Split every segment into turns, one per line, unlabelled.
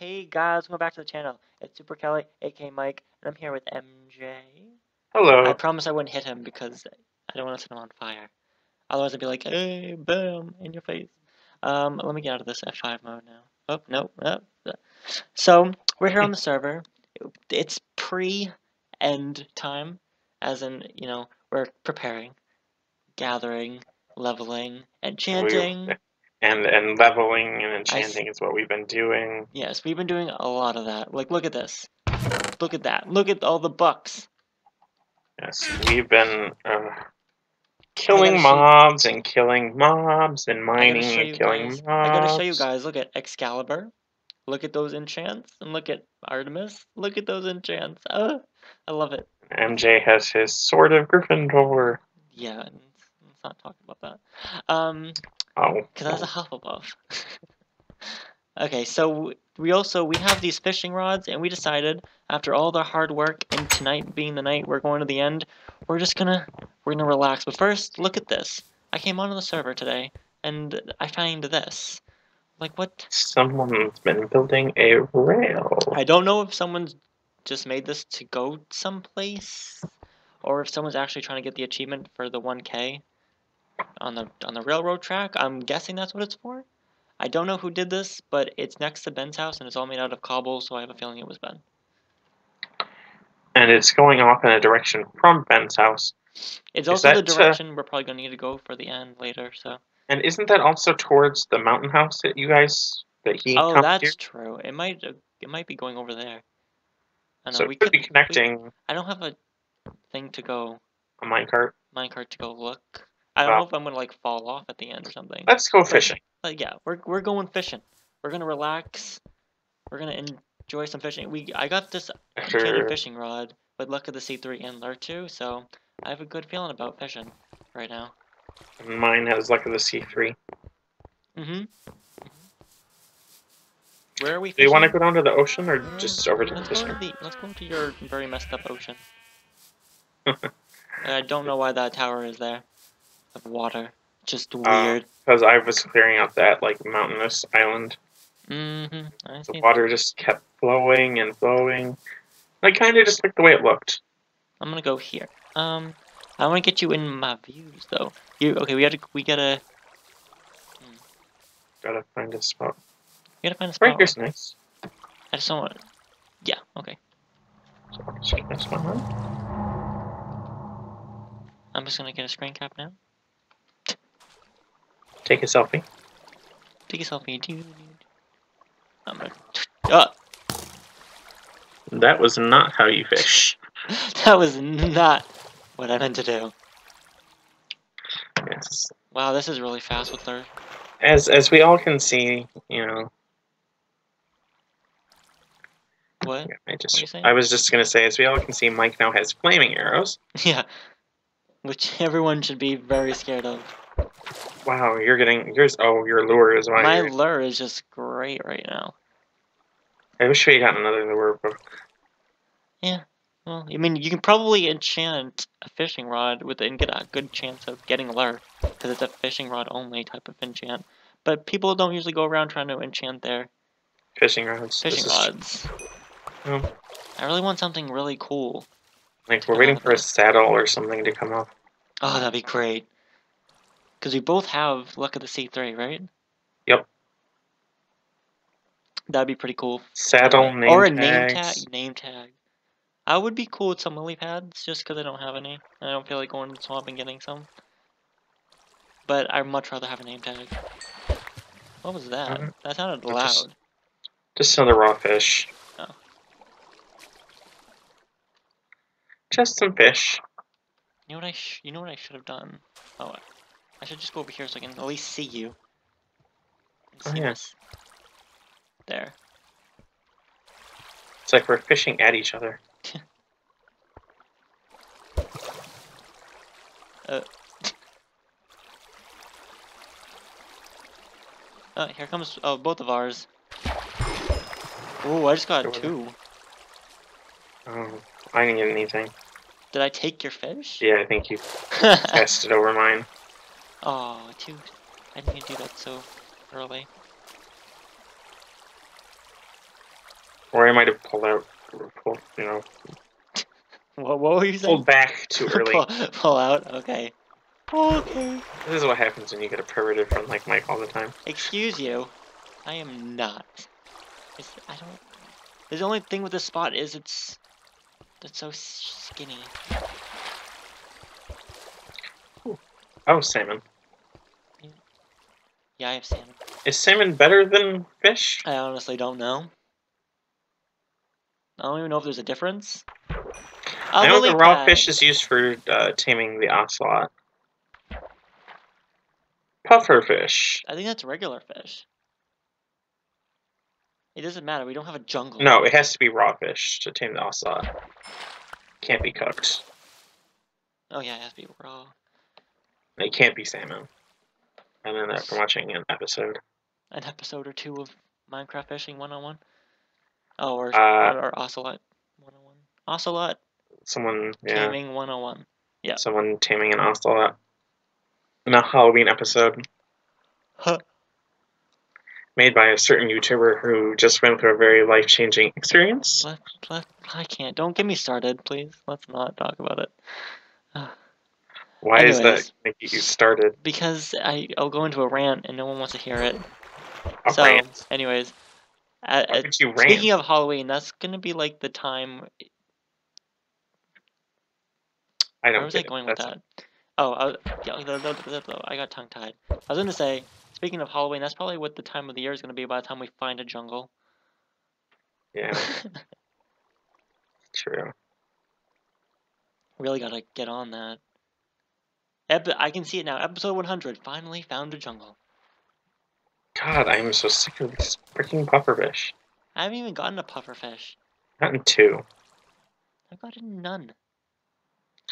Hey guys, welcome back to the channel. It's Supercaliy, aka Mike, and I'm here with MJ.
Hello.
I promise I wouldn't hit him because I don't want to set him on fire. Otherwise, I'd be like, hey, boom, in your face. Um, let me get out of this F5 mode now. Oh, no, oh. So, we're here on the server. It's pre-end time, as in, you know, we're preparing, gathering, leveling, enchanting.
And and leveling and enchanting is what we've been doing.
Yes, we've been doing a lot of that. Like, look at this. Look at that. Look at all the bucks.
Yes, we've been uh, killing mobs and killing mobs and mining and killing
guys.
mobs.
I gotta show you guys. Look at Excalibur. Look at those enchants. And look at Artemis. Look at those enchants. Oh, I love it.
MJ has his Sword of Gryffindor.
Yeah, let's not talk about that. Um,
Oh.
Because that's a Hufflepuff. okay, so we also we have these fishing rods, and we decided after all the hard work and tonight being the night we're going to the end, we're just gonna we're gonna relax. But first, look at this. I came onto the server today, and I find this. Like what?
Someone's been building a rail.
I don't know if someone's just made this to go someplace, or if someone's actually trying to get the achievement for the 1K on the on the railroad track. I'm guessing that's what it's for. I don't know who did this, but it's next to Ben's house and it's all made out of cobble, so I have a feeling it was Ben.
And it's going off in a direction from Ben's house.
It's also the direction uh, we're probably going to need to go for the end later. So.
And isn't that also towards the mountain house that you guys that he?
Oh, that's true. It might uh, it might be going over there.
I know, so we could be connecting.
We, I don't have a thing to go.
A minecart.
Minecart to go look. I don't know if I'm gonna like fall off at the end or something.
Let's go fishing.
Like, yeah, we're we're going fishing. We're gonna relax. We're gonna enjoy some fishing. We I got this After... fishing rod with luck of the Sea 3 and lure too, so I have a good feeling about fishing right now.
Mine has luck of the Sea 3.
Mm-hmm. Where are we?
Do you want to go down to the ocean or mm, just over to the fishing?
Go the, let's go to your very messed up ocean. I don't know why that tower is there of water. Just uh, weird.
Because uh, I was clearing out that like mountainous island.
Mm-hmm.
the water that. just kept flowing and flowing. I kind of just like the way it looked.
I'm gonna go here. Um, I want to get you in my views though. You okay? We gotta we gotta.
Hmm. Gotta find a spot.
We gotta find a spot.
Right here's nice.
I just don't want. Yeah. Okay.
So I'll just this one on.
I'm just gonna get a screen cap now.
Take a selfie.
Take a selfie, dude. I'm gonna. Ah!
That was not how you fish.
that was not what I meant to do.
Yes.
Wow, this is really fast with her.
As as we all can see, you know.
What?
I just what I was just gonna say, as we all can see, Mike now has flaming arrows.
Yeah. Which everyone should be very scared of.
Wow, you're getting yours. Oh, your lure is
why. My lure is just great right now.
I wish we had another lure book.
Yeah. Well, I mean, you can probably enchant a fishing rod with it and get a good chance of getting a lure, because it's a fishing rod only type of enchant. But people don't usually go around trying to enchant their
fishing rods.
Fishing rods.
Oh.
I really want something really cool.
Like we're waiting for a saddle or something to come up.
Oh, that'd be great. Because we both have Luck of the Sea 3, right?
Yep.
That'd be pretty cool.
Saddle name
Or a
tags.
name tag. Name tag. I would be cool with some lily pads, just because I don't have any. I don't feel like going to the swamp and getting some. But I'd much rather have a name tag. What was that? -hmm. That sounded loud.
Just, just another raw fish.
Oh.
Just some fish.
You know what I you know what I should have done? Oh, I should just go over here so I can at least see you.
Oh, yes.
There.
It's like we're fishing at each other.
uh. uh, here comes oh, both of ours. Oh, I just got two.
Oh, I didn't get anything.
Did I take your fish?
Yeah, I think you passed it over mine.
Oh, dude. I didn't do that so early.
Or I might have pulled out, pulled, you know,
What, what were you saying?
pulled back too early.
pull, pull out? Okay. Okay.
This is what happens when you get a perverted friend like Mike all the time.
Excuse you. I am not. It's, I don't. The only thing with this spot is it's. It's so skinny.
Oh, salmon.
Yeah, I have salmon.
Is salmon better than fish?
I honestly don't know. I don't even know if there's a difference.
I know the raw
pad.
fish is used for uh, taming the ocelot. Puffer fish.
I think that's regular fish. It doesn't matter. We don't have a jungle.
No, it has to be raw fish to tame the ocelot. Can't be cooked.
Oh yeah, it has to be raw.
It can't be salmon. Learned that from watching an episode.
An episode or two of Minecraft fishing 101. Oh, or
Uh,
or, or Ocelot 101. Ocelot
Someone, yeah,
taming 101. yeah.
someone taming an ocelot. In a Halloween episode
Huh.
made by a certain YouTuber who just went through a very life changing experience.
Let, let, I can't. Don't get me started, please. Let's not talk about it.
Why is that
Anyways.
make you started?
Because I, I'll go into a rant and no one wants to hear it.
A
so,
rant.
anyways, uh, uh, speaking of Halloween, that's gonna be like the time.
I don't Where
was I
get it.
going with
That's-
that? Oh, I, was, yeah, I got tongue tied. I was gonna say, speaking of Halloween, that's probably what the time of the year is gonna be by the time we find a jungle.
Yeah, true.
really gotta get on that. Ep- I can see it now. Episode 100 finally found a jungle.
God, I am so sick of these freaking pufferfish.
I haven't even gotten a pufferfish.
Not in two.
I've gotten none.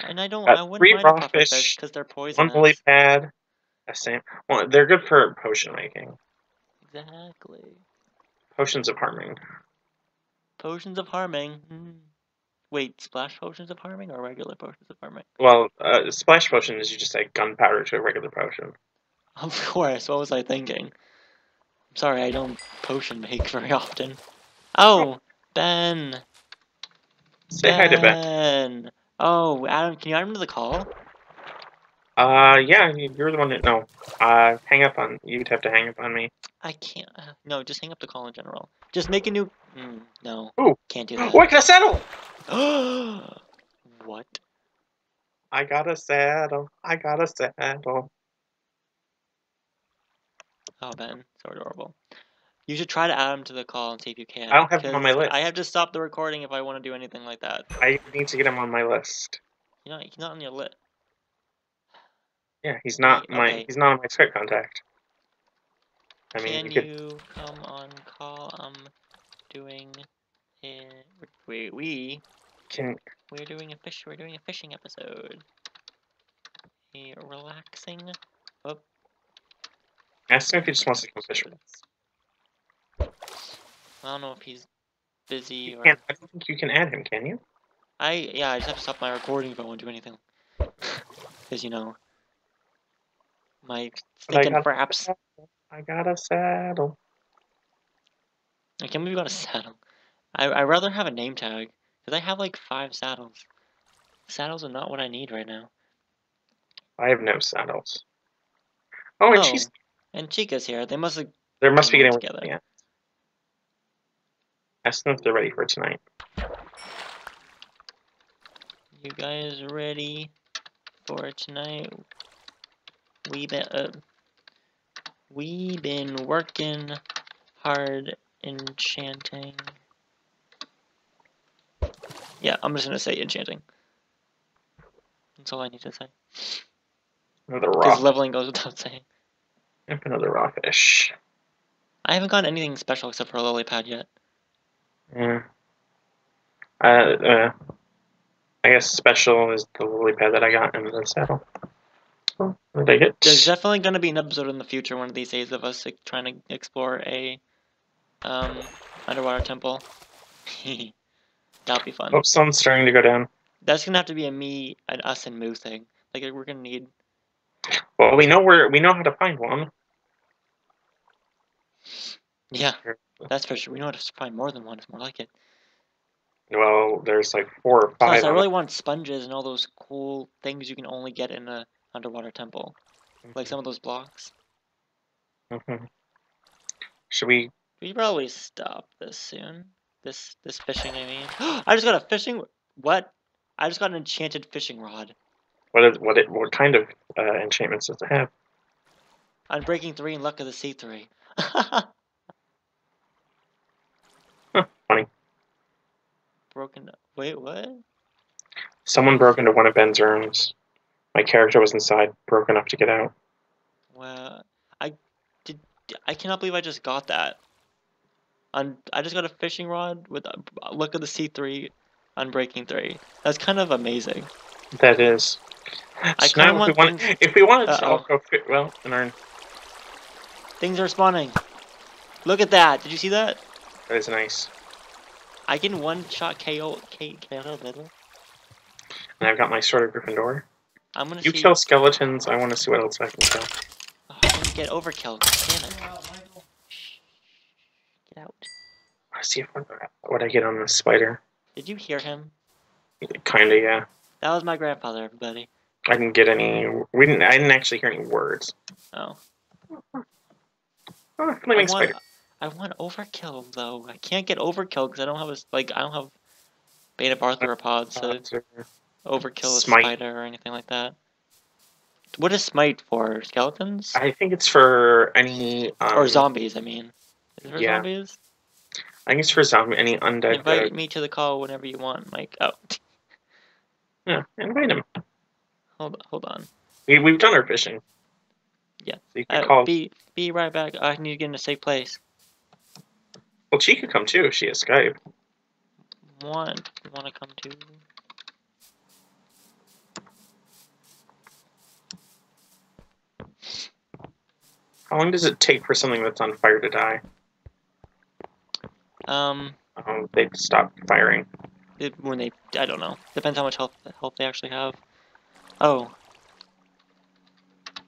And I don't.
Got
I wouldn't mind a pufferfish
fish,
because they're poisonous.
One lily pad, a same. Well, they're good for potion making.
Exactly.
Potions of harming.
Potions of harming. Hmm. Wait, splash potions of harming or regular potions of harming?
Well, uh, splash potion is you just add gunpowder to a regular potion.
Of course. What was I thinking? I'm sorry, I don't potion make very often. Oh, Ben.
Say hi to Ben.
Oh, Adam, can you add him to the call?
Uh, yeah, you- you're the one that. No. Uh, hang up on. You'd have to hang up on me.
I can't. Uh, no, just hang up the call in general. Just make a new. Mm, no.
Ooh.
Can't do that.
Oh, I got a saddle!
what?
I got a saddle. I got a saddle.
Oh, Ben, so adorable. You should try to add him to the call and see if you can.
I don't have him on my list.
I have to stop the recording if I want to do anything like that.
I need to get him on my list.
You know, he's not on your list.
Yeah, he's not
Wait,
my.
okay.
He's not on my Skype contact. I mean,
Can
you could.
come on call? I'm doing. We we
Can
we're doing a fish. We're doing a fishing episode. A relaxing.
oh, ask him if he just wants to go fishing.
I don't know if he's busy
You
or.
can't. I don't think you can add him. Can you?
I yeah. I just have to stop my recording if I want to do anything. Because you know. My
But I got-
fraps.
I got a saddle.
I can't believe you got a saddle. I I rather have a name tag because I have like five saddles. Saddles are not what I need right now.
I have no saddles. Oh, and
Oh,
she's
and Chica's here. They must have.
there must be
getting
getting
together.
Yeah. Ask them if they're ready for tonight.
You guys ready for tonight? We been uh, we been working hard enchanting. Yeah, I'm just gonna say enchanting. That's all I need to say.
Another
Because
raw.
leveling goes without saying.
Yep, Another raw fish.
I haven't gotten anything special except for a lily pad yet.
Yeah. Uh, uh, I guess special is the lily pad that I got in the saddle. Oh, what did I get?
There's definitely going to be an episode in the future, one of these days, of us like, trying to explore a um, underwater temple. That'll be fun.
Oh, sun's starting to go down.
That's gonna have to be a me, an us, and Moo thing. Like we're gonna need.
Well, we know where we know how to find one.
Yeah. That's for sure. We know how to find more than one. It's more like it.
Well, there's like four or five.
Plus,
I
really want sponges and all those cool things you can only get in a underwater temple,
it.
like some of those blocks.
Mhm. Should we?
We probably stop this soon. This this fishing, I mean. I just got a fishing. What? I just got an enchanted fishing rod.
What is what? It, what kind of uh, enchantments does it have?
Unbreaking three and luck of the sea three.
funny.
Broken. Wait, what?
Someone broke into one of Ben's rooms. My character was inside, broke enough to get out.
Well, I did. I cannot believe I just got that. Un, I just got a fishing rod with a look of the sea three, unbreaking three. That's kind of amazing.
That is.
I
So if we
want
want,
things-
if we wanted to all go fit well in our
Things are spawning. Look at that. Did you see that?
that is nice.
I can one shot KO. K, K,
And I've got my sword of Gryffindor.
I'm gonna
You
see.
kill skeletons. I want to see what else I can kill.
Oh, get overkill. Damn it. Get out.
I want to see if what I get on the spider.
Did you hear him?
Kinda, yeah.
That was my grandfather, everybody.
I didn't get any. We didn't. I didn't actually hear any words.
Oh.
Oh,
I
flaming
want,
spider.
I want overkill though. I can't get overkill because I don't have a s- like I don't have Bane of Arthropods to overkill a
Smite.
spider or anything like that. What is smite for? Skeletons
I think it's for any. Um,
or zombies? I mean, is for
yeah.
zombies?
I think it's for zombie. Any undead.
Invite
uh,
me to the call whenever you want. Mike. oh,
yeah, invite him.
hold hold on.
We, we've done our fishing.
Yeah.
So you can
Uh,
call.
be be right back. I need to get in a safe place.
Well, she could come too if she has Skype.
Want want to come too?
How long does it take for something that's on fire to die?
Um,
Um, they stop firing.
it, when they I don't know. Depends how much health health they actually have. Oh.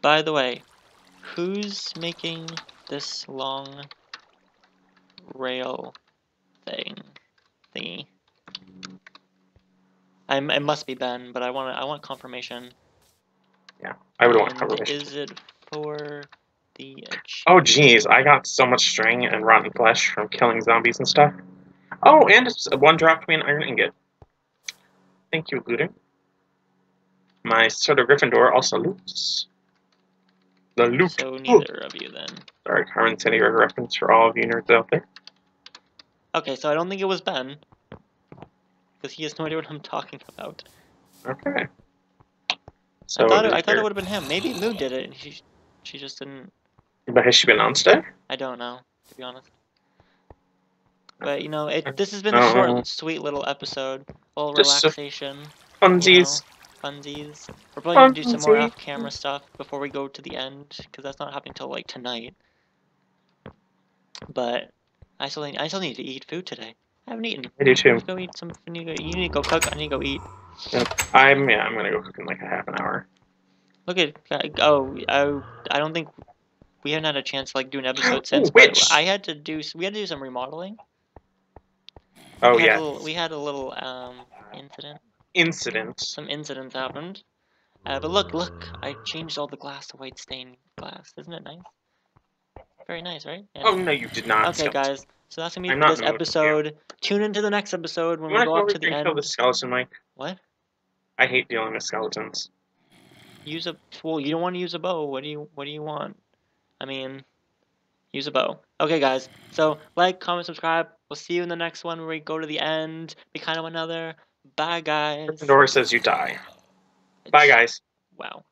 By the way, who's making this long rail thing thingy? I'm, it must be Ben, but I want I want confirmation.
Yeah, I would want
And
confirmation.
Is it for the? ach-
Oh, geez, I got so much string and rotten flesh from killing zombies and stuff. Oh, and it's- one dropped me an iron ingot. Thank you, looting. My of Gryffindor also loots. The loot.
So
Ooh.
neither of you then.
Sorry, Carmen City River reference for all of you nerds out there.
Okay, so I don't think it was Ben. Because he has no idea what I'm talking about.
Okay. So,
I thought it, I thought it would have been him. Maybe Moo did it, and she she just didn't.
But has she been on today?
I don't know, to be honest. Oh. But you know, it this has been oh, a
Oh.
short, sweet little episode. A little
Just a-
relaxation, you
Funsies.
know, funsies. We're probably gonna do some more off-camera stuff before we go to the end, because that's not happening till like tonight. But I still need, I still need to eat food today. I haven't eaten.
I do too.
Let's go eat some. You need to go, you need to go cook. I need to go eat. Yep.
I'm yeah. I'm gonna go cook in like a half an hour.
Look at oh I I don't think we haven't had a chance to like do an episode since. But! I had to do we had to do some remodeling.
Oh
we had
yeah.
a little, we had a little um incident.
Incident.
Some incidents happened. Uh, but look, look! I changed all the glass to white stained glass. Isn't it nice? Very nice, right?
Oh no, you did not.
okay,
skeleton.
guys. So that's gonna be
I'm
for this
the mood
episode. Tune into the next episode when
You
we go up to the end.
kill the skeleton, Mike?
What?
I hate dealing with skeletons.
Use a well. You don't want to use a bow. What do you What do you want? I mean, use a bow. Okay, guys. So like, comment, subscribe. We'll see you in the next one where we go to the end. Be kind of another. Bye, guys.
Gryffindor says you die. Bye, guys.
Wow.